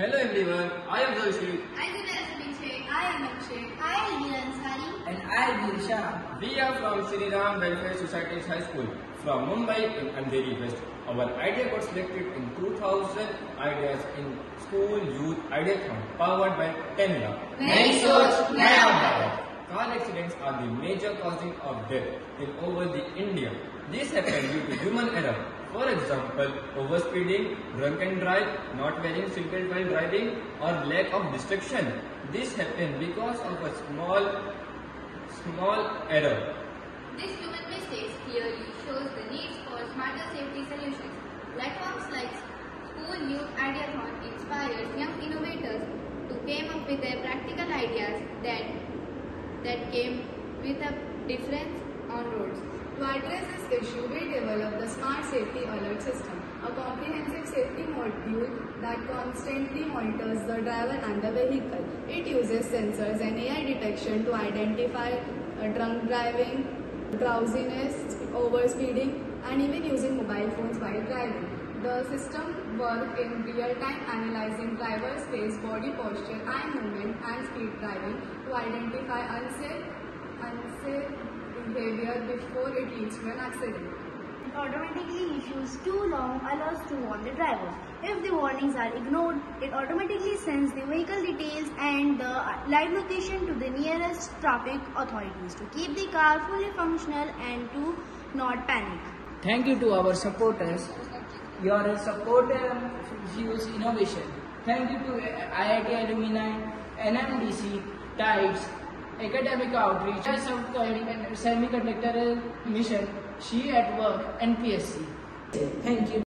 Hello everyone, I am Zoshi. I am Asmiche. I am Akshay. I am Ansari. And I am Nisha. We are from Shree Ram Welfare Society's High School from Mumbai in Andheri West. Our idea got selected in 2000 Ideas in School Youth Ideathon powered by Tenla. Nahi soch. Car accidents are the major causing of death in over the India. This happened due to human error for example, overspeeding, drunk and drive, not wearing seatbelt while driving, or lack of distraction. This happens because of a small, small error. This human mistakes clearly shows the need for smarter safety solutions. Platforms like School Youth Ideathon inspires young innovators to came up with their practical ideas that that came with a difference on roads. To address this issue, we Smart Safety Alert System, a comprehensive safety module that constantly monitors the driver and the vehicle. It uses sensors and AI detection to identify uh, drunk driving, drowsiness, overspeeding, and even using mobile phones while driving. The system works in real time analyzing driver's face, body posture, eye movement, and speed driving to identify unsafe, unsafe behavior before it leads to an accident. It automatically issues two long alerts to warn the driver. If the warnings are ignored, it automatically sends the vehicle details and the live location to the nearest traffic authorities to keep the car fully functional and to not panic. Thank you to our supporters. Your support fuels innovation. Thank you to IIT alumni, NMDC, TIDES, Academic Outreach, Semiconductor Mission, She at Work, NPSC. Thank you.